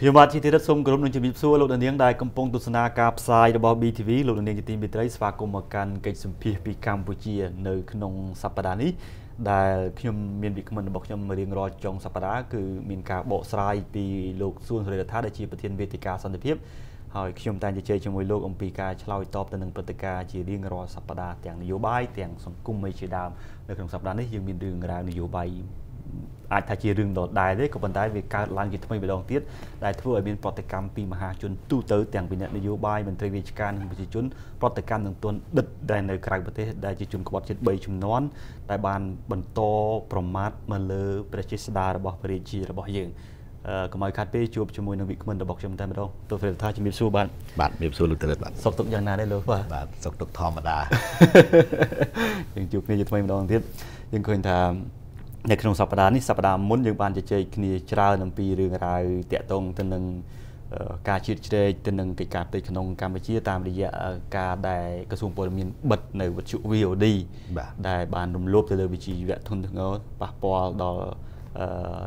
ខ្ញុំបាទជាទីរិទ្ធសូមគោរពនឹងជំរាបសួរលោកនាងដែលកំពុងទស្សនាការផ្សាយរបស់ BTV លោកនាងជាទីមេត្រីស្វាគមន៍មកកាន់កិច្ចសម្ភាសពីកម្ពុជា នៅក្នុងសប្តាហ៍នេះដែលខ្ញុំមានវិក្កាមរបស់ខ្ញុំរៀងរាល់ចុងសប្តាហ៍គឺមានការបកស្រាយពីលោកសួនសុរិយរដ្ឋាដែលជាប្រធានវេទិកាសន្តិភាពហើយខ្ញុំតែងជជែកជាមួយលោកអំពីការឆ្លើយតបទៅនឹងព្រឹត្តិការណ៍ជារៀងរាល់សប្តាហ៍ទាំងនយោបាយទាំងសង្គមជាដើមនៅក្នុងសប្តាហ៍នេះយើងមានរឿងរ៉ាវនយោបាយ អាចថាជារឿងដដែលទេក៏ប៉ុន្តែវាកើតឡើងជាថ្មីម្ដងទៀតដែលធ្វើឲ្យមានប្រតិកម្មពីមហាជនទូទៅទាំងពីអ្នកនយោបាយមន្ត្រីរាជការនិងប្រជាជនប្រតិកម្មនឹងទន់ដិតដែលនៅក្រៅប្រទេសដែលជាជនក្បត់ជាតិ3ចំនួនដែលបានបន្តប្រមាថមកលើប្រជាស្ដាររបស់ព្រះរាជារបស់យើងកុំឲ្យខាត់ពេលជួបជាមួយនឹងវិក្កាមរបស់ខ្ញុំតែម្ដងទោះព្រះថាជំរាបសួរបាទបាទជំរាបសួរលោកតរិតបាទសុខទុក្ខយ៉ាងណាដែរលោកបាទបាទសុខទុក្ខធម្មតាយើងជួបគ្នាជាថ្មីម្ដងទៀតយើងឃើញថា នៅក្នុងសប្តាហ៍នេះសប្តាហ៍មុនយើងបានជជែកគ្នាច្រើនអំពីរឿងរ៉ាវតាក់ទងទៅនឹងការជាតិជ្រែកទៅនឹងកិច្ចការផ្ទៃក្នុងកម្ពុជាតាមរយៈការដែលក្រសួងពលរដ្ឋបិទនៅវិទ្យុ VOD ដែលបានរំលោភទៅលើវិជាវៈធនធ្ងរប៉ះពាល់ដល់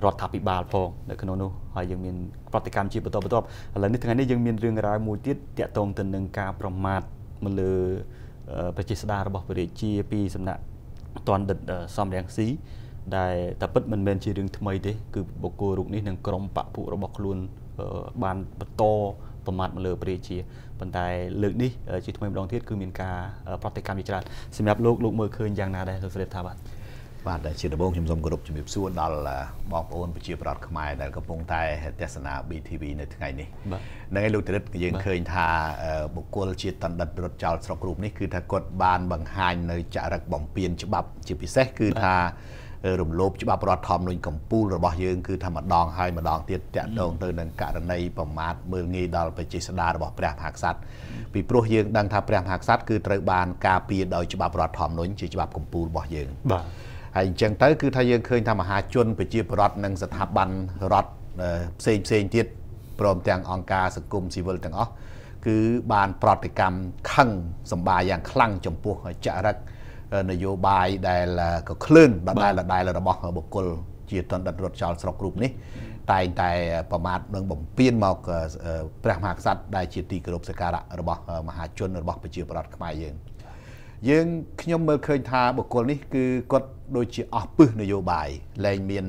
រដ្ឋាភិបាលផងនៅក្នុងនោះហើយយើងមានប្រតិកម្មជាបន្តបន្ទាប់ឥឡូវនេះថ្ងៃនេះយើងមានរឿងរ៉ាវមួយទៀតតាក់ទងទៅនឹងការប្រមាថមកលើប្រជាស្ដាររបស់ប្រជាជាពីសំណាក់តនដិតសំរងស៊ី ដែលតែពិតមិនមែនជារឿងថ្មីទេគឺបុគ្គលរូបនេះនឹងក្រុមបពុរបស់ខ្លួនបានបន្តប្រមាថមកលើប្រជាប៉ុន្តែលើកនេះជាថ្មីម្ដងទៀតគឺមានការប្រតិកម្មជាច្រើនសម្រាប់លោកលោកមើលឃើញយ៉ាងណាដែរលោកស្រីថាបាទបាទជាដំបូងខ្ញុំសូមគោរពជំរាបសួរដល់បងប្អូនប្រជាប្រដ្ឋខ្មែរដែលកំពុងតែទស្សនា BTV នៅថ្ងៃនេះនឹងឯលោកតរិតយើងឃើញថាបុគ្គលជាតណ្ឌិតរត់ចោលស្រុករូបនេះគឺថាគាត់បានបង្ហាញនៅចរិតបំពេញច្បាប់ជាពិសេសគឺថា រំលោភច្បាប់រដ្ឋធម្មនុញ្ញកម្ពុជារបស់យើងគឺថាម្ដងហើយម្ដងទៀតតាក់ទងទៅនឹងករណីប្រមាថមើលងាយដល់ប្រជាស្ដាររបស់ព្រះមហាក្សត្រពីព្រោះយើងដឹងថាព្រះមហាក្សត្រគឺត្រូវបានការពារដោយច្បាប់រដ្ឋធម្មនុញ្ញជាច្បាប់កម្ពុជារបស់យើងបាទហើយអញ្ចឹងទៅគឺថាយើងឃើញថាមហាជនប្រជាពលរដ្ឋនិងស្ថាប័នរដ្ឋផ្សេងផ្សេងទៀតព្រមទាំងអង្គការសង្គមស៊ីវិលទាំងអស់គឺបានប្រតិកម្មខឹងសម្បាយ៉ាងខ្លាំងចំពោះចរិត នយោបាយដែលក៏ក្លឿនដដែលដដែលរបស់បុគ្គលជាតន្តិតរត់ចោលស្រុករូបនេះតែងតែប្រមាថនឹងបំពេញមកព្រះមហាក្សត្រដែលជាទីគោរពសក្ការៈរបស់មហាជនរបស់ប្រជាប្រដ្ឋខ្មែរយើងយើងខ្ញុំមើលឃើញថាបុគ្គលនេះគឺគាត់ដូចជាអស់ពឹសនយោបាយលែងមាន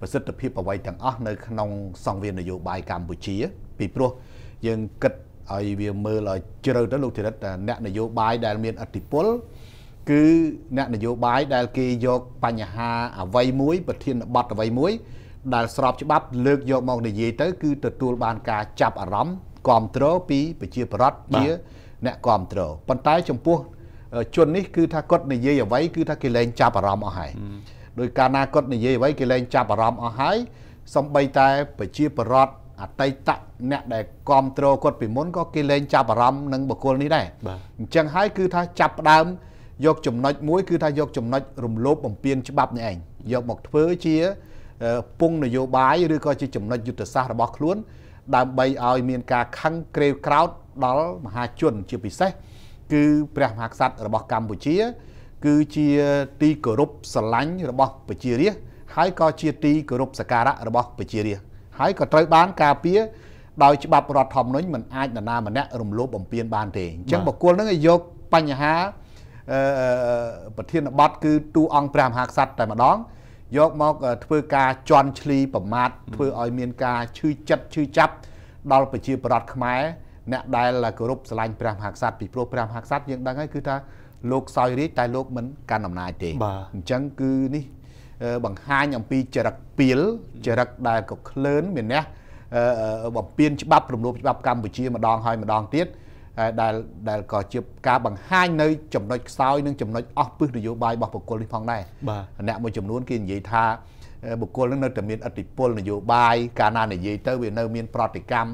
ប្រសិទ្ធភាពអ្វីទាំងអស់នៅក្នុងសង្វៀននយោបាយកម្ពុជា ពីព្រោះយើងគិតឲ្យវាមើលឲ្យជ្រៅទៅលោកធិរិតអ្នកនយោបាយដែលមានអធិបុល គឺអ្នកនយោបាយដែលគេយកបញ្ហាអ្វីមួយប្រធានបទអ្វីមួយ ដែលស្របច្បាប់លើកយកមកនិយាយទៅ គឺទទួលបានការចាប់អារម្មណ៍គ្រប់គ្រងពីប្រជាប្រដ្ឋជាអ្នកគ្រប់គ្រងប៉ុន្តែចំពោះជននេះគឺថាគាត់និយាយអ្វីគឺថាគេលែងចាប់អារម្មណ៍អស់ហើយដោយការណាគាត់និយាយអ្វីគេលែងចាប់អារម្មណ៍អស់ហើយសំបីតែប្រជាប្រដ្ឋអតីតអ្នកដែលគ្រប់គ្រងគាត់ពីមុនក៏គេលែងចាប់អារម្មណ៍នឹងបុគ្គលនេះដែរអញ្ចឹងហើយគឺថាចាប់ផ្ដើម យកចំណុចមួយគឺថាយកចំណុចរំលោភបំពានច្បាប់នេះឯងយកមកធ្វើជាពងនយោបាយឬក៏ជាចំណុចយុទ្ធសាស្ត្ររបស់ខ្លួន ដើម្បីឲ្យមានការខឹងក្រេវក្រោតដល់មហាជន ជាពិសេស គឺព្រះមហាក្សត្ររបស់កម្ពុជា គឺជាទីគោរពស្រឡាញ់របស់ប្រជារាស្ត្រហើយក៏ជាទីគោរពសក្ការៈរបស់ប្រជារាស្ត្រហើយក៏ត្រូវបានការពារដោយច្បាប់រដ្ឋធម្មនុញ្ញមិនអាចនរណាម្នាក់រំលោភបំពានបានទេអញ្ចឹងបុគ្គលនឹងយកបញ្ហា ប្រធានបទគឺទូអង្គព្រះមហាក្សត្រតែម្ដងយកមកធ្វើការជន់ឈ្លីប្រមាថធ្វើឲ្យមានការឈឺចិត្តឈឺចាប់ដល់ប្រជាប្រដ្ឋខ្មែរអ្នកដែលគោរពស្រឡាញ់ព្រះមហាក្សត្រពីព្រោះព្រះមហាក្សត្រយើងដឹងហើយគឺថាលោកសោយរាជតែលោកមិនកាន់អំណាចទេអញ្ចឹងគឺនេះបង្ហាញអំពីចរិតពៀលចរិតដែលក៏ក្លឿនមានះបំពេញច្បាប់រំលោភច្បាប់កម្ពុជាម្ដងហើយម្ដងទៀត ដែលដែលក៏ជាការបង្ហាញនៅចំណុចខ្សោយនិងចំណុចអស់ពឹសនយោបាយរបស់បុគ្គលនេះផងដែរអ្នកមួយចំនួនគេនិយាយថាបុគ្គលនឹងនៅតែមានអធិបុលនយោបាយកាលណានិយាយទៅវានៅមានប្រតិកម្ម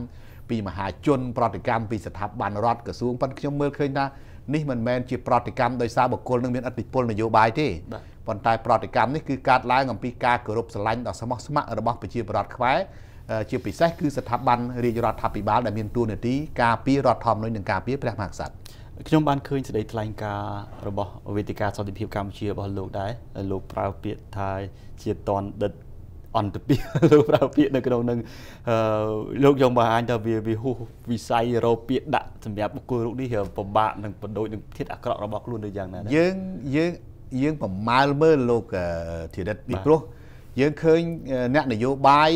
ពីមហាជន ប្រតិកម្មពីស្ថាប័នរដ្ឋក្រសួងប៉ុន្តែខ្ញុំមើលឃើញថានេះមិនមែនជាប្រតិកម្មដោយសារបុគ្គលនឹងមានអធិបុលនយោបាយទេប៉ុន្តែប្រតិកម្មនេះគឺកើតឡើងអំពីការគោរពស្រឡាញ់ដ៏ស្មោះស្ម័គ្ររបស់ប្រជាពលរដ្ឋខ្មែរ ជាពិសេសគឺស្ថាប័នរាជរដ្ឋាភិបាលដែលមានតួនាទីការពាររដ្ឋធម្មនុញ្ញនិងការពារព្រះមហាក្សត្រខ្ញុំបានឃើញសេចក្តីថ្លែងការណ៍របស់វេទិកាសន្តិភាពកម្ពុជារបស់លោកដែរលោកប្រើពាក្យថាជាតនដិតអន្តពាលោកប្រើពាក្យនៅក្នុងនឹងលោកយកបង្ហាញថាវាវាហួសវិស័យរោពាក្យដាក់សម្រាប់បុគ្គលរូបនេះពិបាកនឹងបដូចនឹងធាតអាក្រក់របស់ខ្លួនដូចយ៉ាងណាយើងយើងយើងប្រមាលមើលលោកធីរិតពីព្រោះ យើងឃើញអ្នកនយោបាយ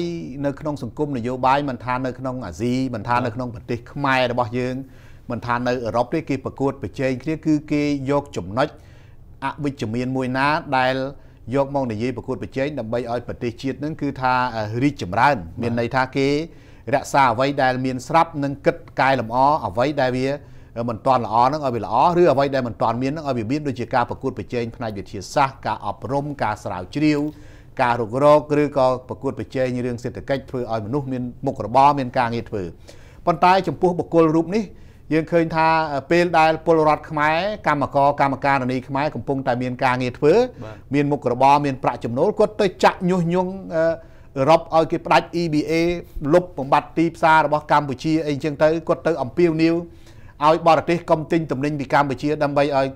នៅក្នុងសង្គមនយោបាយមិនថានៅក្នុងអាស៊ីមិនថានៅក្នុងប្រទេសខ្មែររបស់យើងមិនថានៅអឺរ៉ុបទេគេប្រកួតប្រជែងគ្នាគឺគេយកចំណុចអវិជ្ជមានមួយណាដែលយកមកនិយាយប្រកួតប្រជែងដើម្បីឲ្យប្រទេសជាតិនឹងគឺថារីកចម្រើន មានន័យថាគេរក្សាអ្វីដែលមានស្រាប់និងគិតកែលម្អអ្វីដែលវាមិនទាន់ល្អនឹងឲ្យវាល្អឬអ្វីដែលមិនទាន់មាននឹងឲ្យវាមានដូចជាការប្រកួតប្រជែងផ្នែកវិទ្យាសាស្ត្រការអប់រំការស្រាវជ្រាវ ការរុករកឬក៏ប្រកួតប្រជែងរឿងសេដ្ឋកិច្ចធ្វើឲ្យមនុស្សមានមុខរបរមានការងារធ្វើប៉ុន្តែចំពោះបុគ្គលរូបនេះយើងឃើញថាពេលដែលពលរដ្ឋខ្មែរកម្មករកម្មការនីខ្មែរកំពុងតែមានការងារធ្វើមានមុខរបរមានប្រាក់ចំណូលគាត់ទៅចាក់ញុះញង់អឺរ៉ុបឲ្យគេផ្ដាច់ EBA លុបបំបត្តិទីផ្សាររបស់កម្ពុជាអីចឹងទៅគាត់ទៅអំពាវនាវឲ្យបរទេសកុំទិញទំនិញពីកម្ពុជាដើម្បីឲ្យ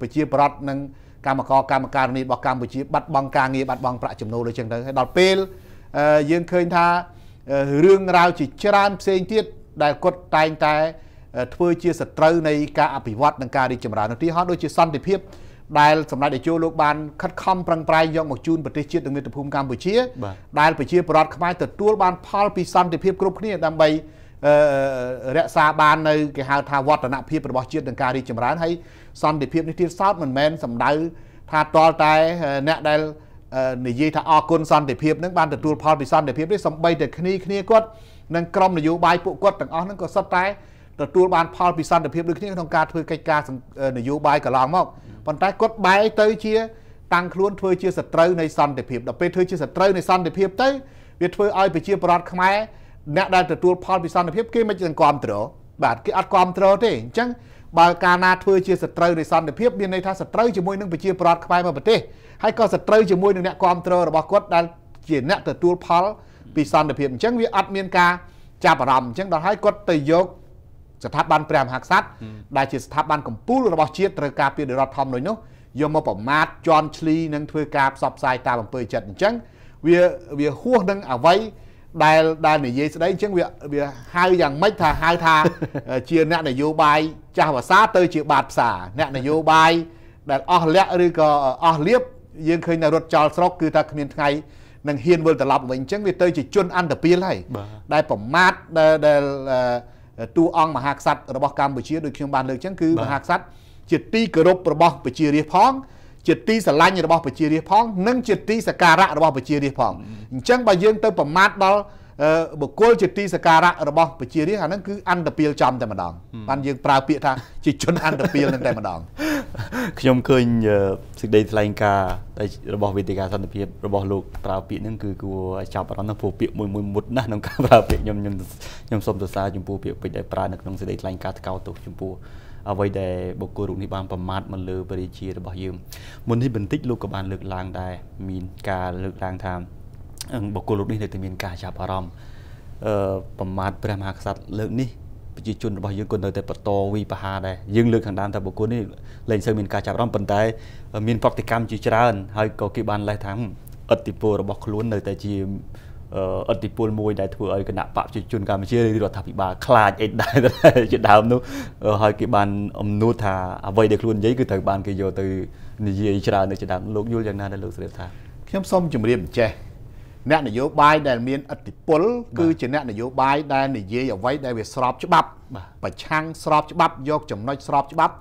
ប្រជាប្រដ្ឋនិង កម្មករកម្មការនីរបស់កម្ពុជាបាត់បង់ការងារបាត់បង់ប្រាក់ចំណូលដូចចឹងទៅហើយដល់ពេលយើងឃើញថារឿងរ៉ាវជាច្រើនផ្សេងទៀតដែលគាត់តែងតែធ្វើជាសត្រូវនៃការអភិវឌ្ឍនិងការរីកចម្រើនឧទាហរណ៍ដូចជាសន្តិភាពដែលសម្ដេចតេជោលោកបានខិតខំប្រឹងប្រែងយកមកជូនប្រទេសជាតិនិងមាតុភូមិកម្ពុជាដែលប្រជាពលរដ្ឋខ្មែរទទួលបានផលពីសន្តិភាពគ្រប់គ្នាដើម្បី រក្សាបាននៅគេហៅថាវឌ្ឍនភាពរបស់ជាតិនិងការរីកចម្រើនហើយសន្តិភាពនេះទៀតសោតមិនមែនសំដៅថាតលតែអ្នកដែលនិយាយថាអគុណសន្តិភាពនឹងបានទទួលផលពីសន្តិភាពនេះសំបីតែគ្នាគ្នាគាត់និងក្រុមនយោបាយពួកគាត់ទាំងអស់ហ្នឹងក៏សុទ្ធតែទទួលបានផលពីសន្តិភាពដូចគ្នាក្នុងការធ្វើកិច្ចការនយោបាយកន្លងមកប៉ុន្តែគាត់បែរទៅជាតាំងខ្លួនធ្វើជាសត្រូវនៃសន្តិភាពដល់ពេលធ្វើជាសត្រូវនៃសន្តិភាពទៅវាធ្វើឲ្យប្រជាពលរដ្ឋខ្មែរ អ្នកដែលទទួលផលពីសន្តិភាពគេមិនទាំងគ្រប់គ្រងបាទគេអត់គ្រប់គ្រងទេអញ្ចឹងបើកាលណាធ្វើជាសត្រូវនៃសន្តិភាពមានន័យថាសត្រូវជាមួយនឹងប្រជាពលរដ្ឋខ្មែរមកប្រទេសហើយក៏សត្រូវជាមួយនឹងអ្នកគ្រប់គ្រងរបស់គាត់ដែលជាអ្នកទទួលផលពីសន្តិភាពអញ្ចឹងវាអត់មានការចាប់អារម្មណ៍អញ្ចឹងដល់ហើយគាត់ទៅយកស្ថាប័នព្រះមហាក្សត្រដែលជាស្ថាប័នកម្ពុជារបស់ជាតិត្រូវការពីរដ្ឋធម្មនុញ្ញនោះយកមកប្រមាថជន់ឈ្លីនិងធ្វើការផ្សព្វផ្សាយតាមអំពើចិត្តអញ្ចឹងវាវាហួសនឹងអ្វី ដែលដែលនិយាយស្ដីអញ្ចឹងវាវាហៅយ៉ាងម៉េចថាហៅថា ជាអ្នកនយោបាយចាស់ភាសាទៅជាបាតផ្សារអ្នកនយោបាយដែលអស់លក្ខឬក៏អស់លៀបយើងឃើញនៅរត់ចោលស្រុកគឺថាគ្មានថ្ងៃនឹងហ៊ានវិលត្រឡប់វិញអញ្ចឹងវាទៅជាជនអន្តពាលហើយដែលប្រមាថដែលតួអង្គមហាក្សត្ររបស់កម្ពុជាដូចខ្ញុំបានលើកចឹងគឺមហាក្សត្រជាទីគោរពរបស់ប្រជារាស្ត្រផង ជាទីស្រឡាញ់របស់ប្រជារាស្ត្រផងនិងជាទីសក្ការៈរបស់ប្រជារាស្ត្រផងអញ្ចឹងបើយើងទៅប្រមាថដល់បុគ្គលជាទីសក្ការៈរបស់ប្រជារាស្ត្រអាហ្នឹងគឺអន្តពាលចំតែម្ដងបានយើងប្រើពាក្យថាជាជនអន្តពាលនឹងតែម្ដងខ្ញុំឃើញសេចក្តីថ្លែងការណ៍របស់វេទិកាសន្តិភាពរបស់លោកប្រើពាក្យហ្នឹងគឺគួរឲ្យចាប់អារម្មណ៍ណាស់ព្រោះពាក្យមួយមួយមុតណាស់ក្នុងការប្រើពាក្យខ្ញុំខ្ញុំខ្ញុំសូមសរសើរចំពោះពាក្យពេចន៍ដែលប្រើនៅក្នុងសេចក្តីថ្លែងការណ៍ថ្កោលទោសចំពោះ អ្វីដែលបុគ្គលរូបនេះបានប្រមាថមកលើបរិជារបស់យើងមុននេះបន្តិចលោកក៏បានលើកឡើងដែរមានការលើកឡើងថាបុគ្គលរូបនេះនៅតែមានការចាប់អារម្មណ៍អឺប្រមាថព្រះមហាក្សត្រលើកនេះប្រជាជនរបស់យើងក៏នៅតែបន្តវិបហាដែរយើងលើកខាងដើមថាបុគ្គលនេះលែងសូវមានការចាប់អារម្មណ៍ប៉ុន្តែ មានប្រតិកម្មជាច្រើនហើយក៏គេបានលេសថាអតិពលរបស់ខ្លួននៅតែជា អតិពលមួយដែលធ្វើឲ្យគណៈបកប្រជាជនកម្ពុជាឬរដ្ឋាភិបាលខ្លាចអីដែរជាដើមនោះហើយគេបានអំនួតថាអ្វីដែលខ្លួននិយាយគឺត្រូវបានគេយកទៅនិយាយច្រើននៅជាដើមលោកយល់យ៉ាងណាដែរលោកស្រីថាខ្ញុំសូមជម្រាបអញ្ចេះអ្នកនយោបាយដែលមានអធិបុលគឺជាអ្នកនយោបាយដែលនិយាយអ្វីដែលវាស្របច្បាប់ប្រឆាំងស្របច្បាប់យកចំណុចស្របច្បាប់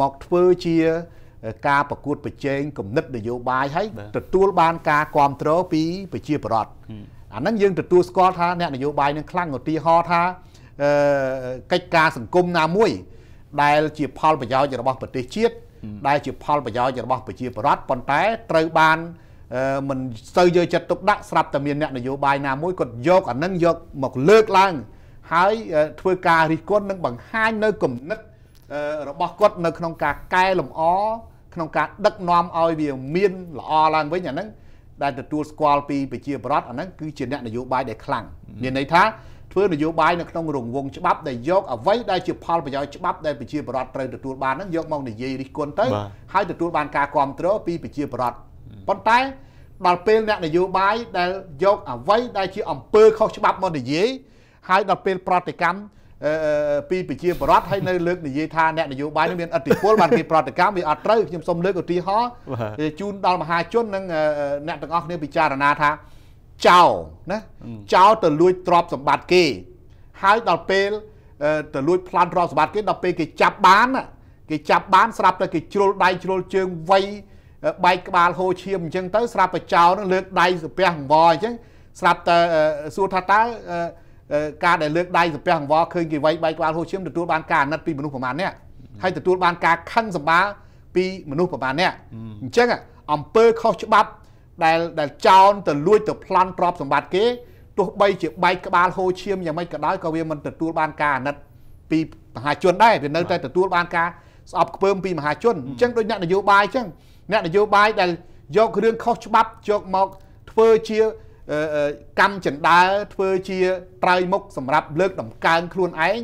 មកធ្វើជាការប្រកួតប្រជែងគំនិតនយោបាយហើយទទួលបានការគ្រប់គ្រងពីប្រជាពលរដ្ឋ អាហ្នឹងយើងទទួលស្គាល់ថាអ្នកនយោបាយនឹងខ្លាំងឧទាហរណ៍ថាកិច្ចការសង្គមណាមួយ ដែលជាផលប្រយោជន៍របស់ប្រទេសជាតិដែលជាផលប្រយោជន៍របស់ប្រជាពលរដ្ឋប៉ុន្តែត្រូវបានមិនសូវយកចិត្តទុកដាក់ស្រាប់តែមានអ្នកនយោបាយណាមួយគាត់យកអានឹងយកមកលើកឡើងហើយធ្វើការរិះគន់និងបង្ហាញនៅគំនិតរបស់គាត់នៅក្នុងការកែលម្អក្នុងការដឹកនាំឲ្យវាមានល្អឡើងវិញអាហ្នឹង ដែលទទួលស្គាល់ពីប្រជាប្រដ្ឋអាហ្នឹងគឺជាអ្នកនយោបាយដែលខ្លាំងមានន័យថាធ្វើនយោបាយនៅក្នុងរង្វង់ច្បាប់ដែលយកអ្វីដែលជាផលប្រយោជន៍ច្បាប់ដែលប្រជាប្រដ្ឋត្រូវទទួលបានហ្នឹងយកមកនិយាយរិះគន់ទៅហើយទទួលបានការគ្រប់គ្រងពីប្រជាប្រដ្ឋប៉ុន្តែដល់ពេលអ្នកនយោបាយដែលយកអ្វីដែលជាអំពើខុសច្បាប់មកនិយាយហើយដល់ពេលប្រតិកម្ម ពីប្រជាប្រដ្ឋហើយនៅលើកនិយាយថាអ្នកនយោបាយនឹងមានអធិបុលបានគេប្រតិកម្មវាអត់ត្រូវខ្ញុំសូមលើកឧទាហរណ៍ជូនដល់មហាជននិងអ្នកទាំងអស់គ្នាពិចារណាថាចោលណាចោលទៅលួចទ្រព្យសម្បត្តិគេហើយដល់ពេលទៅលួចប្លន់ទ្រព្យសម្បត្តិគេដល់ពេលគេចាប់បានគេចាប់បានស្រាប់តែគេជ្រុលដៃជ្រុលជើងវាយបែកក្បាលហូរឈាមអញ្ចឹងទៅស្រាប់តែចោលនឹងលើកដៃសាពះអង្វរអញ្ចឹងស្រាប់តែសួរថាតើ ការដែលលើកដៃសាពះអង្វរឃើញគេវាយបែកក្បាលហូរឈាមទទួលបានការអាណិតពីមនុស្សប្រមាណអ្នកហើយទទួលបានការខឹងសម្បាពីមនុស្សប្រមាណអ្នកអញ្ចឹងអំពើខុសច្បាប់ដែលដែលចោលទៅលួចទៅប្លន់ទ្រព្យសម្បត្តិគេទោះបីជាបែកក្បាលហូរឈាមយ៉ាងម៉េចក៏ដោយក៏វាមិនទទួលបានការអាណិតពីមហាជនដែរវានៅតែទទួលបានការស្អប់ខ្ពើមពីមហាជនអញ្ចឹងដូចអ្នកនយោបាយអញ្ចឹងអ្នកនយោបាយដែលយករឿងខុសច្បាប់យកមកធ្វើជា កម្មចិន្តាធ្វើជាត្រៃមុខសម្រាប់លើកដំកើងខ្លួនឯង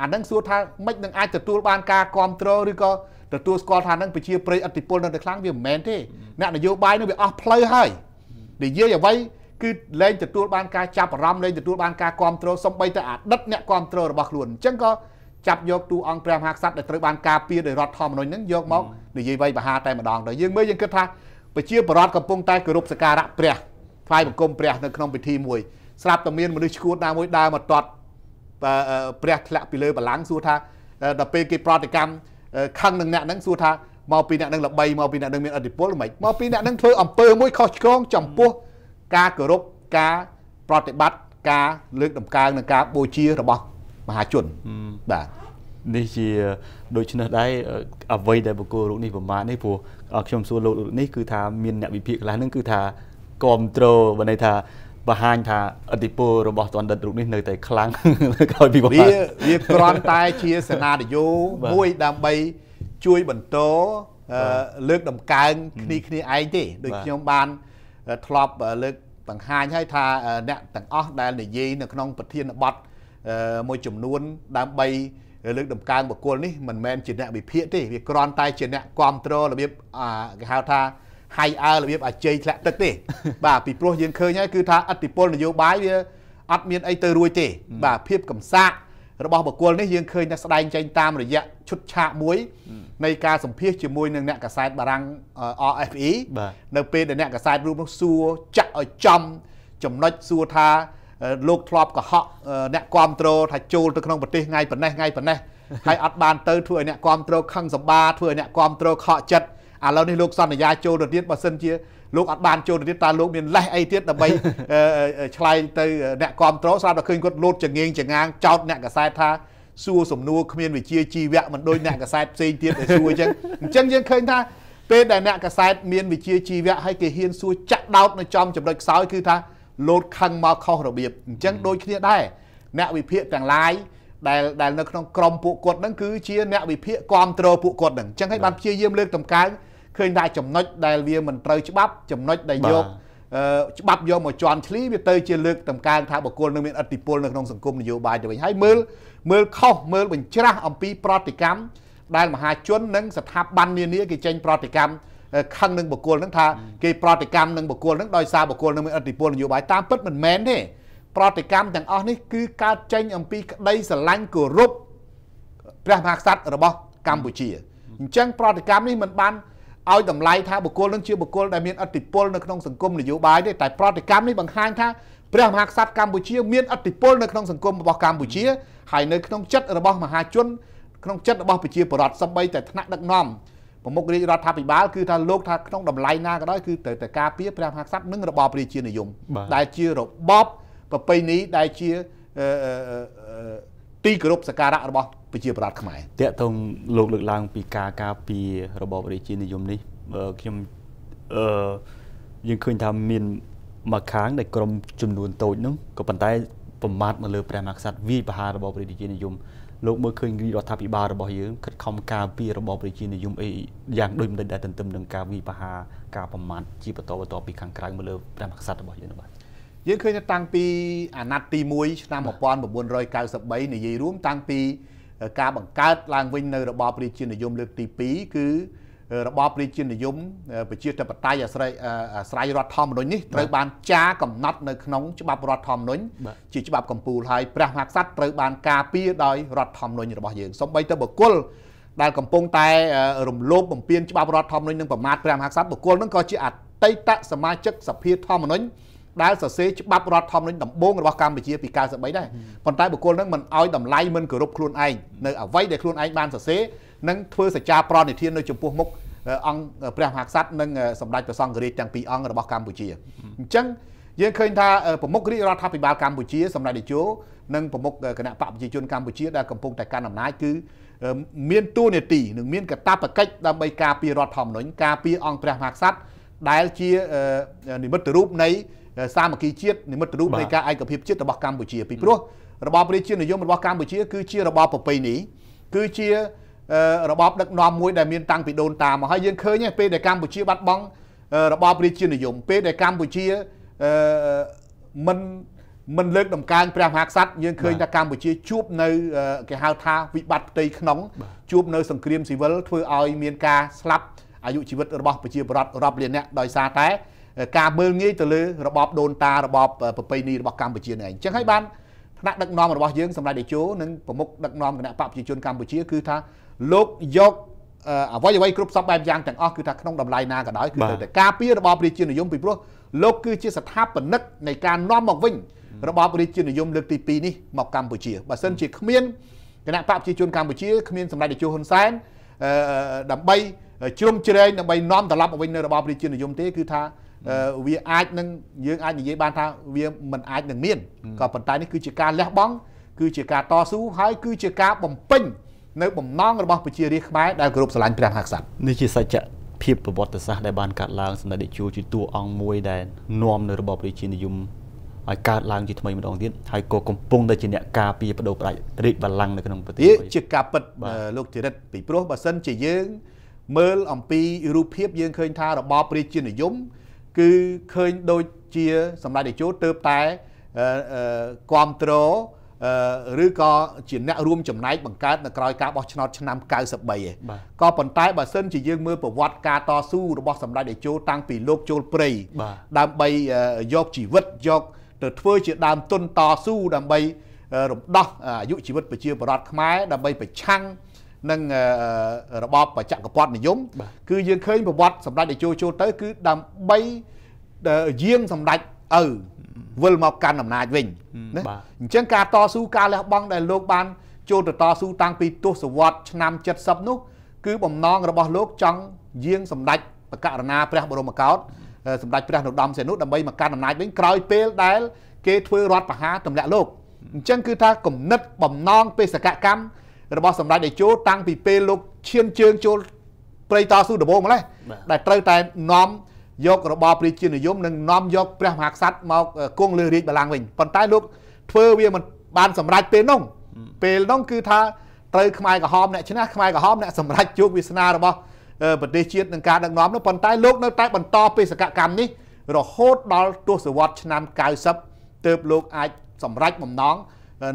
អានឹងសួរថាមិននឹងអាចទទួលបានការគ្រប់គ្រងឬក៏ទទួលស្គាល់ថានឹងប្រជាប្រិយអតិពលនៅតែខ្លាំងវាមិនមែនទេអ្នកនយោបាយនឹងវាអស់ផ្លូវហើយនិយាយអ្វីគឺលែងទទួលបានការចាប់អារម្មណ៍លែងទទួលបានការគ្រប់គ្រងសំបីតែអតីតអ្នកគ្រប់គ្រងរបស់ខ្លួនអញ្ចឹងក៏ចាប់យកទូអង្គព្រះមហាក្សត្រដែលត្រូវបានការពារដោយរដ្ឋធម្មនុញ្ញហ្នឹងយកមកនិយាយវៃបហាតែម្ដងទៅយើងមើលយើងគិតថាប្រជាបរតកំពុងតែគោរពសក្ការៈព្រះ ថ្វាយបង្គំព្រះនៅក្នុងពិធីមួយស្រាប់តែមានមនុស្សឈួតណាមួយដើរមកទាត់ព្រះធ្លាក់ពីលើបល្ល័ង្កសួរថាដល់ពេលគេប្រតិកម្មខឹងនឹងអ្នកហ្នឹងសួរថាមកពីអ្នកហ្នឹងល្បីមកពីអ្នកហ្នឹងមានអធិបុលមិនមកពីអ្នកហ្នឹងធ្វើអំពើមួយខុសឆ្គងចំពោះការគោរពការប្រតិបត្តិការលើកតម្កើងនិងការបូជារបស់មហាជនបាទនេះជាដូច្នេះដែរអ្វីដែលបកគោរូបនេះប្រមាណនេះព្រោះខ្ញុំសួរលោកនេះគឺថាមានអ្នកវិភាគខ្លះហ្នឹងគឺថា គ្រប់គ្រងបើន័យថាបង្ហាញថាអធិពលរបស់តន្តិតរូបនេះនៅតែខ្លាំងក្រោយពីវាវាគ្រាន់តែជាសេណារីយ៉ូមួយដើម្បីជួយបន្តលើកតម្កើងគ្នាគ្នាឯងទេដូចខ្ញុំបានធ្លាប់លើកបង្ហាញឲ្យថាអ្នកទាំងអស់ដែលនិយាយនៅក្នុងប្រធានបទមួយចំនួនដើម្បីលើកដំកើងបុគ្គលនេះមិនមែនជាអ្នកវិភាគទេវាគ្រាន់តែជាអ្នកគ្រប់គ្រងរបៀបគេហៅថា ហៃអើរបៀបអាជ័យធ្លាក់ទឹកទេបាទពីព្រោះយើងឃើញហើយគឺថាអតិពលនយោបាយវាអត់មានអីទៅរួចទេ បាទភាពកំសាករបស់បុគ្គលនេះយើងឃើញតែស្ដែងចេញតាមរយៈឈុតឆាកមួយនៃការសម្ភាសជាមួយនឹងអ្នកកសែតបារាំង RFE នៅពេលដែលអ្នកកសែតរូបនោះសួរចាក់ឲ្យចំចំណុចសួរថាលោកធ្លាប់កុហកអ្នកគ្រប់គ្រងថាចូលទៅក្នុងប្រទេសថ្ងៃប៉ុណ្ណេះថ្ងៃប៉ុណ្ណេះហើយអត់បានទៅធ្វើឲ្យអ្នកគ្រប់គ្រងខឹងសម្បាធ្វើឲ្យអ្នកគ្រប់គ្រងខកចិត្ត ឥឡូវនេះលោកសន្យាចូលទៅទៀតបើសិនជាលោកអត់បានចូលទៅទៀតតើលោកមានលេសអីទៀតដើម្បីឆ្លើយទៅអ្នកគ្រប់គ្រងស្រាប់តែឃើញគាត់លោតចងៀងចងាងចោតអ្នកកសែតថាសួរសំណួរគ្មានវិជាជីវៈមិនដូចអ្នកកសែតផ្សេងទៀតដែលសួរអញ្ចឹងអញ្ចឹងយើងឃើញថាពេលដែលអ្នកកសែតមានវិជាជីវៈហើយគេហ៊ានសួរចាក់ដោតនៅចំចំណុចខ្សោយគឺថាលោតខឹងមកខុសរបៀបអញ្ចឹងដូចគ្នាដែរអ្នកវិភាគទាំងឡាយដែលដែលនៅក្នុងក្រមពួកគាត់ហ្នឹងគឺជាអ្នកវិភាគគ្រប់គ្រងពួកគាត់ហ្នឹងអញ្ចឹងហើយបានព្យាយាមលើកតម្កើង ឃើញថាចំណុចដែលវាមិនត្រូវច្បាប់ចំណុចដែលយកច្បាប់យកមកជន់ឈ្លីវាទៅជាលើកតម្កើងថាបុគ្គលនឹងមានអធិបុលនៅក្នុងសង្គមនយោបាយទៅវិញហើយមើលមើលខុសមើលបញ្ច្រាស់អំពីប្រតិកម្មដែលមហាជននិងស្ថាប័ននានាគេចេញប្រតិកម្មខឹងនឹងបុគ្គលនឹងថាគេប្រតិកម្មនឹងបុគ្គលនឹងដោយសារបុគ្គលនឹងមានអធិបុលនយោបាយតាមពិតមិនមែនទេប្រតិកម្មទាំងអស់នេះគឺកើតចេញអំពីក្តីស្រឡាញ់គោរពព្រះមហាក្សត្ររបស់កម្ពុជាអញ្ចឹងប្រតិកម្មនេះមិនបាន ឲ្យតម្លៃថាបុគ្គលនឹងជាបុគ្គលដែលមានអធិបុលនៅក្នុងសង្គមនយោបាយទេតែប្រតិកម្មនេះបង្ហាញថាព្រះមហាក្សត្រកម្ពុជាមានអធិបុលនៅក្នុងសង្គមរបស់កម្ពុជាហើយនៅក្នុងចិត្តរបស់មហាជនក្នុងចិត្តរបស់ប្រជាពលរដ្ឋសម្បីតែថ្នាក់ដឹកនាំប្រមុខរាជរដ្ឋាភិបាលគឺថាលោកថាក្នុងតម្លៃណាក៏ដោយគឺត្រូវតែការពារព្រះមហាក្សត្រនិងរបបប្រជានិយមដែលជារបបប្រពៃណីដែលជាទីគោរពសក្ការៈរបស់ ប្រជាប្រដ្ឋខ្មែរតកតងលោកលើកឡើង ពីការការពាររបបរាជានិយមនេះខ្ញុំអឺយើងឃើញថាមានមួយខាងដែលក្រុមចំនួនតូចនោះក៏ប៉ុន្តែប្រមាថមកលើព្រះមហាក្សត្រវាយប្រហាររបបរាជានិយមលោកមើលឃើញរដ្ឋាភិបាលរបស់យើងខិតខំការពាររបបប្រជានិយមអីយ៉ាងដូចម្ដេចដែរទន្ទឹមនឹងការវិបហាការប្រមាថជាបន្តបន្តពីខាងក្រៅមកលើព្រះមហាក្សត្ររបស់យើងបាទយើងឃើញតាំងពីអាណត្តិទី1ឆ្នាំ1993និយាយរួមតាំងពី ការបង្កើតឡើងវិញនៅរបបប្រជានិយមលើកទី2គឺរបបរាជានិយមប្រជាធិបតេយ្យអាស្រ័យអាស្រ័យរដ្ឋធម្មនុញ្ញនេះត្រូវបានចារកំណត់នៅក្នុងច្បាប់រដ្ឋធម្មនុញ្ញជាច្បាប់កម្ពុជាហើយព្រះមហាក្សត្រត្រូវបានការពារដោយរដ្ឋធម្មនុញ្ញរបស់យើងសូម្បីតែបុគ្គលដែលកំពុងតែរំលោភបំពានច្បាប់រដ្ឋធម្មនុញ្ញនិងប្រមាថព្រះមហាក្សត្របុគ្គលនឹងក៏ជាអតីតសមាជិកសភាធម្មនុញ្ញ ដែលសរសេរច្បាប់រដ្ឋធម្មនុញ្ញដំបូងរបស់កម្ពុជាពី93ដែរប៉ុន្តែបុគ្គលនឹងមិនអោយតម្លៃមិនគោរពខ្លួនឯងនៅអ្វីដែលខ្លួនឯងបានសរសេរនិងធ្វើសច្ចាប្រណិធាននៅចំពោះមុខអង្គព្រះមហាក្សត្រនិងសម្ដេចព្រះសង្ឃរាជទាំងពីរអង្គរបស់កម្ពុជាអញ្ចឹងយើងឃើញថាប្រមុខរាជរដ្ឋាភិបាលកម្ពុជាសម្ដេចតេជោនិងប្រមុខគណៈបកប្រជាជនកម្ពុជាដែលកំពុងតែកាន់អំណាចគឺមានតួនាទីនិងមានកាតព្វកិច្ចដើម្បីការពាររដ្ឋធម្មនុញ្ញការពារអង្គព្រះមហាក្សត្រដែលជានិមិត្តរូបនៃ សាមគ្គីជាតិនិមិត្តរូបនៃការឯកភាពជាតិរបស់កម្ពុជាពីព្រោះរបបរាជានិយមរបស់កម្ពុជា គឺជារបបប្រពៃណីគឺជារបបដឹកនាំមួយដែលមានតាំងពីដូនតាមកហើយយើងឃើញពេលដែលកម្ពុជាបាត់បង់របបរាជានិយមពេលដែលកម្ពុជាមិនមិនលើកដំកើងព្រះមហាក្សត្រយើងឃើញថាកម្ពុជាជួបនៅគេហៅថាវិបត្តិផ្ទៃក្នុងជួបនៅសង្គ្រាមស៊ីវិលធ្វើឲ្យមានការស្លាប់អាយុជីវិតរបស់ប្រជាពលរដ្ឋរាប់លានអ្នកដោយសារតែ ការមើលងាយទៅលើរបបដូនតារបបប្រពៃណីរបស់កម្ពុជានឹងឯងអញ្ចឹងហើយបានថ្នាក់ដឹកនាំរបស់យើងសម្ដេចតេជោនិងប្រមុខដឹកនាំគណៈបកប្រជាជនកម្ពុជាគឺថាលោកយកអ្វីអ្វីគ្រប់សពបែបយ៉ាងទាំងអស់គឺថាក្នុងតម្លៃណាក៏ដោយគឺត្រូវតែការពាររបបរាជានិយមពីព្រោះលោកគឺជាស្ថាបនិកនៃការនាំមកវិញរបបរាជានិយមលើកទី2នេះមកកម្ពុជាបើសិនជាគ្មានគណៈបកប្រជាជនកម្ពុជាគ្មានសម្ដេចតេជោហ៊ុនសែនដើម្បីជ្រុំជ្រែងដើម្បីនាំត្រឡប់មកវិញនៅរបបរាជានិយមទេគឺថា វាអាចនឹងយើងអាចនិយាយបានថាវាមិនអាចនឹងមានក៏ប៉ុន្តែនេះគឺជាការលះបង់គឺជាការតស៊ូហើយគឺជាការបំពេញនៅបំណងរបស់ប្រជារាស្ត្រខ្មែរដែលគោរពស្រឡាញ់ព្រះមហាក្សត្រនេះជាសច្ចភាពប្រវត្តិសាស្ត្រដែលបានកាត់ឡើងសម្ដេចតេជោជាតួអង្គមួយដែលនាំនៅរបបរាជានិយមឲ្យកើតឡើងជាថ្មីម្ដងទៀតហើយក៏កំពុងតែជាអ្នកការពារបដូរផ្ដាច់រាជបល្ល័ង្កនៅក្នុងប្រទេសជាការពិតលោកធិរិតពីព្រោះបើសិនជាយើងមើលអំពីរូបភាពយើងឃើញថារបបរាជានិយម គឺឃើញដូចជាសម្ដេចតេជោទៅតែគ្រប់គ្រងឬក៏ជាអ្នករួមចំណែកបង្កើតនៅក្រោយការបោះឆ្នោតឆ្នាំ93ឯងក៏ប៉ុន្តែបើសិនជាយើងមើលប្រវត្តិការតស៊ូរបស់សម្ដេចតេជោតាំងពីលោកចូលព្រៃដើម្បីយកជីវិតយកទៅធ្វើជាដើមទុនតស៊ូដើម្បីរំដោះអាយុជីវិតប្រជាពលរដ្ឋខ្មែរដើម្បីប្រឆាំង នឹងរបបបច្ចកពតនិយមគឺយើងឃើញប្រវត្តិសម្ដេចតេជោចូលទៅ គឺដើម្បីយាងសម្ដេចឪវិលមកកាន់អំណាចវិញណាអញ្ចឹងការតស៊ូការលះបង់ដែលលោកបានចូលទៅតស៊ូតាំងពីទសវត្សរ៍ឆ្នាំ70នោះ គឺបំណងរបស់លោកចង់យាងសម្ដេចបកករណាព្រះបរមកោដ្ឋសម្ដេចព្រះនរោត្តមសីហនុដើម្បីមកកាន់អំណាចវិញក្រោយពេលដែល គេធ្វើរដ្ឋប្រហារទម្លាក់លោកអញ្ចឹងគឺថាគំនិតបំណងបេសកកម្ម របស់សម្ដេចតេជោតាំងពីពេលលោកឈានជើងចូលព្រៃតស៊ូដំបូងម្លេះដែលត្រូវតែនាំយករបបរាជានិយមនិងនាំយកព្រះមហាក្សត្រមកគង់លើរាជបល្ល័ង្កវិញប៉ុន្តែលោកធ្វើវាមិនបានសម្រេចពេលនោះពេលនោះគឺថាត្រូវខ្មែរក្រហមអ្នកឈ្នះខ្មែរក្រហមអ្នកសម្រេចជោគវាសនារបស់ប្រទេសជាតិនឹងការដឹកនាំនោះប៉ុន្តែលោកនៅតែបន្តបេសកកម្មនេះរហូតដល់ទសវត្សរ៍ឆ្នាំ90ទើបលោកអាចសម្រេចបំណង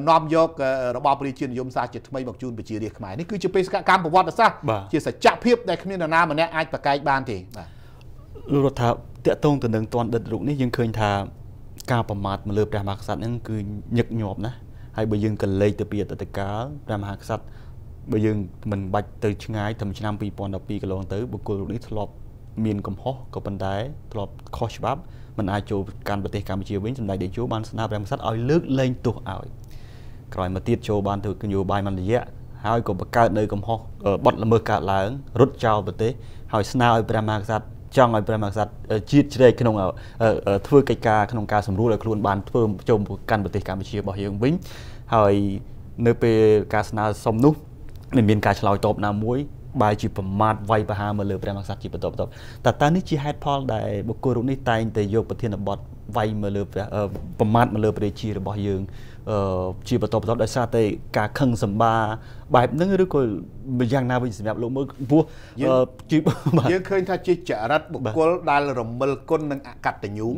នាំយករបបប្រជានិយមសាសជាថ្មីមកជូនប្រជារាស្ត្រខ្មែរនេះគឺជាបេសកកម្មប្រវត្តិសាស្ត្រជាសច្ចភាពដែលគ្មាននរណាម្នាក់អាចប្រកែកបានទេបាទលោករដ្ឋាតកតងទៅនឹងតនដិតរូបនេះយើងឃើញថាការប្រមាថមកលើព្រះមហាក្សត្រហ្នឹងគឺញឹកញាប់ណាស់ហើយបើយើងកលេចទៅពីអតីតកាលព្រះមហាក្សត្របើយើងមិនបាច់ទៅឆ្ងាយត្រឹមឆ្នាំ2012កន្លងទៅបុគ្គលរូបនេះធ្លាប់មានកំហុសក៏ប៉ុន្តែធ្លាប់ខុសច្បាប់មិនអាចចូលកាន់ប្រទេសកម្ពុជាវិញសម្ដេចតេជោបានស្នើព្រះមហាក្សត្រឲ្យលើកលែងទោសឲ្យ ក្រោយមកទៀតចូលបានធ្វើនយោបាយមួយរយៈហើយក៏បង្កើតនៅកំហុសបត់ល្មើសកើតឡើងរត់ចោលប្រទេសហើយស្នើឲ្យព្រះមហាក្សត្រចង់ឲ្យព្រះមហាក្សត្រជាតិជ្រែកក្នុងធ្វើកិច្ចការក្នុងការសម្រួលឲ្យខ្លួនបានធ្វើចូលកាន់ប្រទេសកម្ពុជារបស់យើងវិញហើយនៅពេលការស្នើសុំនោះមិនមានការឆ្លើយតបណាមួយ បែរជាប្រមាថវាយប្រហារមកលើព្រះមហាក្សត្រជាបន្តបន្ទាប់តើតើនេះជាហេតុផលដែលបុគ្គលរូបនេះតែងតែយកប្រធានបទវាយមកលើប្រមាថមកលើប្រជារបស់យើងជាបន្តបន្ទាប់ដោយសារតែការខឹងសម្បាបែបហ្នឹងឬក៏យ៉ាងណាវិញសម្រាប់លោកមើលពោះជាយើងឃើញថាជាចរិតបុគ្គលដែលរមិលគុណនិងអកតញ្ញូ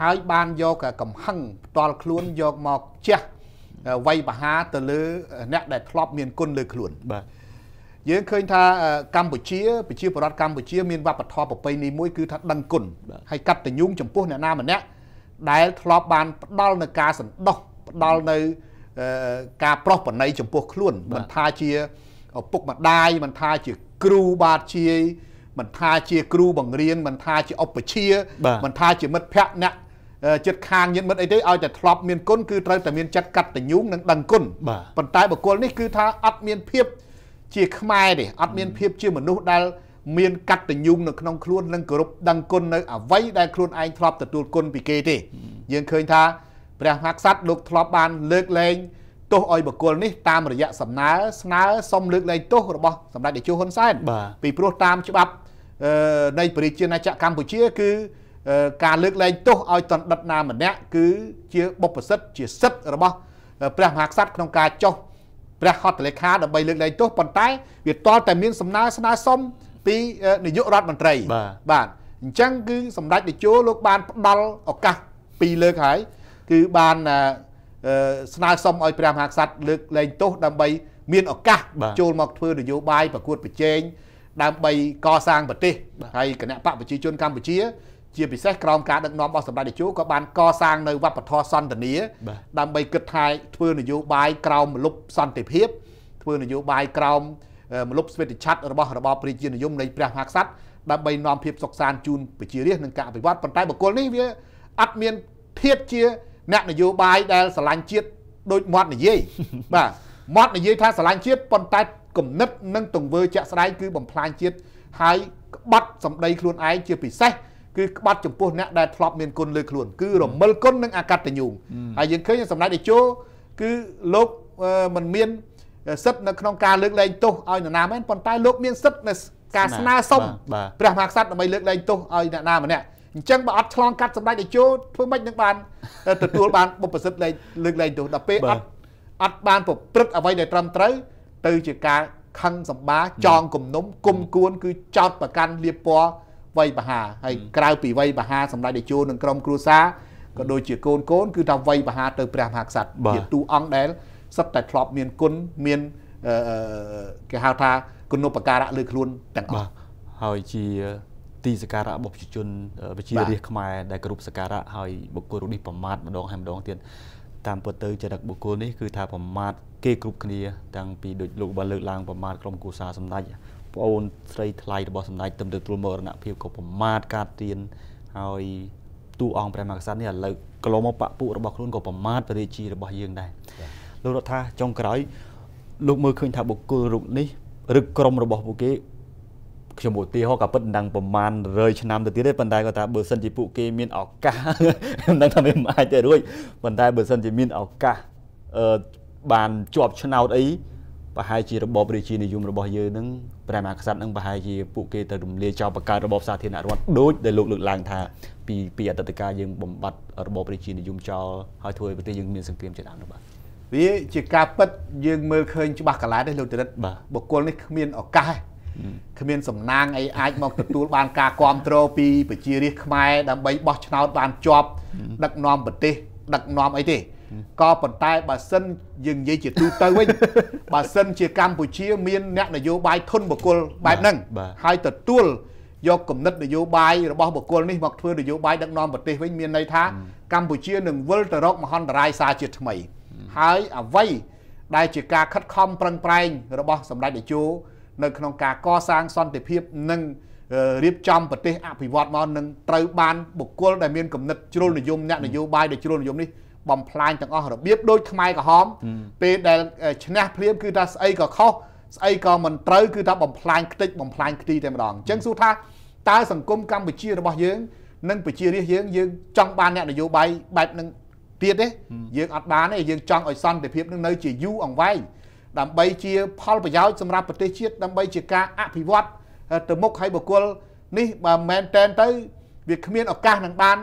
ហើយបានយកកំហឹងផ្ទាល់ខ្លួនយកមកជះវាយបហាទៅលើអ្នកដែលធ្លាប់មានគុណលើខ្លួនបាទ យើងឃើញថាកម្ពុជាប្រជាពលរដ្ឋកម្ពុជាមានវប្បធម៌ប្រពៃណីមួយគឺថាដឹងគុណហើយកតញ្ញូចំពោះអ្នកណាម្នាក់ដែលធ្លាប់បានផ្ដល់នៅការសន្តោសផ្ដល់នៅការប្រោះប្រណីចំពោះខ្លួនមិនថាជាឪពុកម្ដាយមិនថាជាគ្រូបាទជាយមិនថាជាគ្រូបង្រៀនមិនថាជាឧបជាមិនថាជាមិត្តភ័ក្តិអ្នកចិត្តខាងញាតិមិត្តអីទេឲ្យតែធ្លាប់មានគុណគឺត្រូវតែមានចិត្តកតញ្ញូនិងដឹងគុណប៉ុន្តែបុគ្គលនេះគឺថាអត់មានភាព ជាខ្មែរទេអត់មានភាពជាមនុស្សដែលមានកតញ្ញូនៅក្នុងខ្លួននិងគោរពដឹងគុណនៅអ្វីដែលខ្លួនឯងធ្លាប់ទទួលគុណពីគេទេយើងឃើញថាព្រះមហាក្សត្រលោកធ្លាប់បានលើកលែងទោសឲ្យបុគ្គលនេះតាមរយៈសំណើស្នើសុំលើកលែងទោសរបស់សម្ដេចតេជោហ៊ុនសែនពីព្រោះតាមច្បាប់នៃប្រជាណាចក្រកម្ពុជាគឺការលើកលែងទោសឲ្យតណ្ឌិតណាម្នាក់គឺជាបុព្វសិទ្ធជាសិទ្ធិរបស់ព្រះមហាក្សត្រក្នុងការចុះ ព្រះហត្ថលេខាដើម្បីលើកលែងទោសប៉ុន្តែវាតតែមានសំណើស្នើសុំពីនាយករដ្ឋមន្ត្រីបាទអញ្ចឹងគឺសម្ដេចតេជោលោកបានផ្ដល់ឱកាសពីរលើកហើយគឺបានស្នើសុំឲ្យព្រះមហាក្សត្រលើកលែងទោសដើម្បីមានឱកាសចូលមកធ្វើនយោបាយប្រកួតប្រជែងដើម្បីកសាងប្រទេសហើយគណៈបកប្រជាជនកម្ពុជា ជាពិសេសក្រោមការដឹកនាំរបស់សម្ដេចតេជោក៏បានកសាងនៅវប្បធម៌សន្តានាដើម្បីគិតថាធ្វើនយោបាយក្រោមមលុបសន្តិភាពធ្វើនយោបាយក្រោមមលុបស្វេតឆ័ត្ររបស់របបប្រជានិយមនៃព្រះមហាក្សត្រដើម្បីនាំភាពសុខសាន្តជូនប្រជារាស្ត្រនិងការអភិវឌ្ឍប៉ុន្តែបុគ្គលនេះវាអត់មានធៀបជាអ្នកនយោបាយដែលស្រឡាញ់ជាតិដូចមាត់និយាយបាទមាត់និយាយថាស្រឡាញ់ជាតិប៉ុន្តែគំនិតនិងទង្វើជាក់ស្ដែងគឺបំផ្លាញជាតិហើយក្បត់សម្ដីខ្លួនឯងជាពិសេស គឺក្បត់ចំពោះអ្នកដែលធ្លាប់មានគុណលើខ្លួនគឺរមិលគុណនិងអកតញ្ញូហើយយើងឃើញសម្ដេចតេជោគឺលោកមិនមានសិទ្ធិនៅក្នុងការលើកលែងទោសឲ្យនរណាមែនប៉ុន្តែលោកមានសិទ្ធិនៅការស្នើសុំព្រះមហាក្សត្រដើម្បីលើកលែងទោសឲ្យអ្នកណាម្នាក់អញ្ចឹងបើអត់ឆ្លងកាត់សម្ដេចតេជោធ្វើម៉េចនឹងបានទទួលបានបុព្វសិទ្ធិលើកលែងទោសដល់ពេលអត់អត់បានប្រព្រឹត្តអ្វីដែលត្រឹមត្រូវទៅជាការខឹងសម្បាចងគំនុំគុំគួនគឺចោតប្រកាន់លៀបពណ៌ វ័យបហាហើយក្រៅពីវ័យបហាសម្ដេចតេជោនិងក្រុមគ្រួសារក៏ដូចជាកូនកូនគឺថាវ័យបហាទៅព្រះមហាក្សត្រជាទូអង្គដែលសិតតែធ្លាប់មានគុណមានគេហៅថាគុណូបការៈលើខ្លួនទាំងអស់ហើយជាទីសក្ការៈរបស់ប្រជាជនប្រជារាស្ត្រខ្មែរដែលគ្រប់សក្ការៈហើយបុគ្គលរូបនេះប្រមាថម្ដងហើយម្ដងទៀតតាមពិតទៅចរិតបុគ្គលនេះគឺថាប្រមាថគេគ្រប់គ្នា តាំងពីដូចលោកបានលើកឡើងប្រមាថក្រុមគូសាសម្ដេច ប្អូនស្រីថ្លៃរបស់សម្ដេចទៅទទួលមរណភាពក៏ប្រមាថកាត់ទៀនហើយទូអង្គព្រះមហាក្សត្រនេះឥឡូវកន្លងមកបពុរបស់ខ្លួនក៏ប្រមាថព្រះរាជារបស់យើងដែរលោករដ្ឋាចុងក្រោយលោកមើលឃើញថាបុគ្គលរូបនេះឬក្រុមរបស់ពួកគេខ្ញុំឧទាហរណ៍ក៏ពិតមិនដឹងប្រមាណ100ឆ្នាំទៅទៀតទេប៉ុន្តែគាត់ថាបើសិនជាពួកគេមានឱកាសមិនដឹងថាវាមិនអាចទៅរួចប៉ុន្តែបើសិនជាមានឱកាសអឺបានជាប់ឆ្នោតអី ប្រហែលជារបបរាជានិយមរបស់យើងនឹងព្រះមហាក្សត្រនឹងប្រហែលជាពួកគេទៅរំលាយចោលបង្កើតរបបសាធារណរដ្ឋដូចដែលលោកលើកឡើងថាពីពីអតីតកាលយើងបំបត្តិរបបរាជានិយមចោលហើយធ្វើឲ្យប្រទេសយើងមានសង្គ្រាមជាដើមនោះបាទវាជាការពិតយើងមើលឃើញច្បាស់កន្លែងនេះលោកចរិតបុគ្គលនេះគ្មានឱកាសគ្មានសំណាងអីអាចមកទទួលបានការគ្រប់គ្រងពីប្រជារាស្ត្រខ្មែរដើម្បីបោះឆ្នោតបានជាប់ដឹកនាំប្រទេសដឹកនាំអីទេ ក៏ប៉ុន្តែបើសិនយើងនិយាយជាទូទៅវិញបើសិនជាកម្ពុជាមានអ្នកនយោបាយធនបុគ្គលបែបហ្នឹងហើយទទួលយកគំនិតនយោបាយរបស់បុគ្គលនេះមកធ្វើនយោបាយដឹកនាំប្រទេសវិញមានន័យថាកម្ពុជានឹងវិលទៅរកមហន្តរាយសារជាតិថ្មី ហើយអ្វីដែលជាការខិតខំប្រឹងប្រែងរបស់សម្ដេចតេជោនៅក្នុងការកសាងសន្តិភាពនិងរៀបចំប្រទេសអភិវឌ្ឍមកនឹងត្រូវបានបុគ្គលដែលមានគំនិតជ្រុលនិយមអ្នកនយោបាយដែលជ្រុលនិយមនេះ បំផ្លាញទាំងអស់របៀបដូចខ្មែរក្រហមពេលដែលឈ្នះភ្លាមគឺថាស្អីក៏ខុសស្អីក៏មិនត្រូវគឺថាបំផ្លាញខ្ទេចបំផ្លាញខ្ទីតែម្ដងអញ្ចឹងសួរថាតើសង្គមកម្ពុជារបស់យើង និងប្រជារាស្ត្រយើងយើងចង់បានអ្នកនយោបាយបែបនឹងទៀតទេយើងអត់បានទេយើងចង់ឲ្យសន្តិភាពនឹងនៅជាយូរអង្វែងដើម្បីជាផលប្រយោជន៍សម្រាប់ប្រទេសជាតិដើម្បីជាការអភិវឌ្ឍទៅមុខឲ្យបុគ្គលនេះបើមែនតែនទៅវាគ្មានឱកាសនឹងបាន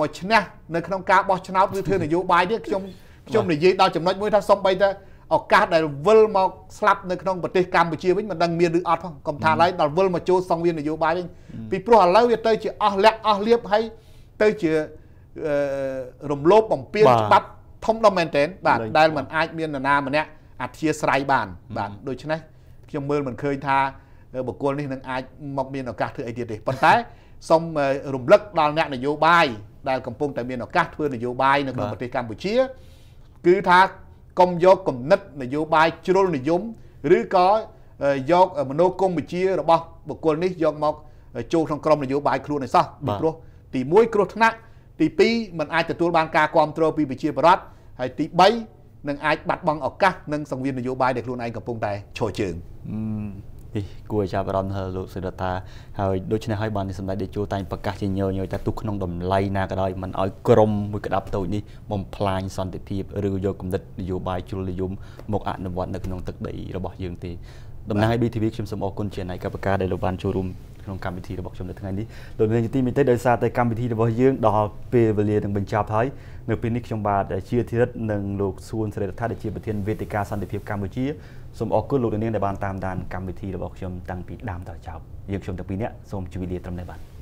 មកឈ្នះនៅក្នុងការបោះឆ្នោតឬធ្វើនយោបាយនេះខ្ញុំខ្ញុំនិយាយដល់ចំណុចមួយថាសំបីតែឱកាសដែលវិលមកស្លាប់នៅក្នុងប្រទេសកម្ពុជាវិញមិនដឹងមានឬអត់ផងកុំថាឡើយដល់វិលមកចូលសង្វៀននយោបាយវិញពីព្រោះឥឡូវវាទៅជាអស់លក្ខអស់លៀបហើយទៅជារំលោភបំពានច្បាប់ធំដុំមែនទែនបាទដែលมันអាចមាននរណាម្នាក់អធិស្ស្រ័យបាន បាទដូច្នេះខ្ញុំមើលមិនឃើញថាបុគ្គលនេះនឹងអាចមកមានឱកាសធ្វើអីទៀតទេប៉ុន្តែសូមរំលឹកដល់អ្នកនយោបាយ ដែលកំពុងតែមានឱកាសធ្វើនយោបាយនៅក្នុងប្រទេសកម្ពុជា គឺថាកុំយកគំនិតនយោបាយជ្រុលនិយមឬក៏យកមនោគមវិជ្ជារបស់បុគ្គលនេះយកមកចូលក្នុងក្រុមនយោបាយខ្លួនឯសោះពីព្រោះទី1គ្រោះថ្នាក់ទី2มันអាចទទួលបានការគ្រប់គ្រងពីប្រជាពលរដ្ឋហើយទី3នឹងអាចបាត់បង់ឱកាសនិងសង្វៀននយោបាយដែលខ្លួនឯងកំពុងតែឈរជើង នេះគួរឲ្យចាប់អារម្មណ៍ហើយលោកសេរដ្ឋាហើយដូច្នេះហើយបានសម្ដេចតេជោតែងប្រកាសជាញញយថាទុកក្នុងតម្លៃណាក៏ដោយមិនឲ្យក្រមមួយក្តាប់តូចនេះបំផ្លាញសន្តិភាពឬយកគំនិតនយោបាយជ្រុលនិយមមកអនុវត្តនៅក្នុងទឹកដីរបស់យើងទេតំណាងឲ្យ BTV ខ្ញុំសូមអរគុណជានាយកកម្មការដែលលោកបានចូលរួមក្នុងកម្មវិធីរបស់ខ្ញុំនៅថ្ងៃនេះលោកនាងជាទីមេត្រីដោយសារតែកម្មវិធីរបស់យើងដល់ពេលវេលានឹងបញ្ចប់ហើយនៅពេលនេះខ្ញុំបាទជាធិរិទ្ធនិងលោកសួនសេរីរដ្ឋាដែលជាប្រធានវេទិកាសន្តិភាពកម្ពុជា សូមអរគុណលោកនាងដែលបានតាមដានកម្មវិធីរបស់ខ្ញុំតាំងពីដើមដល់ចប់យើងខ្ញុំទាំងពីរនាក់សូមជម្រាបលាត្រឹមនេះបាទ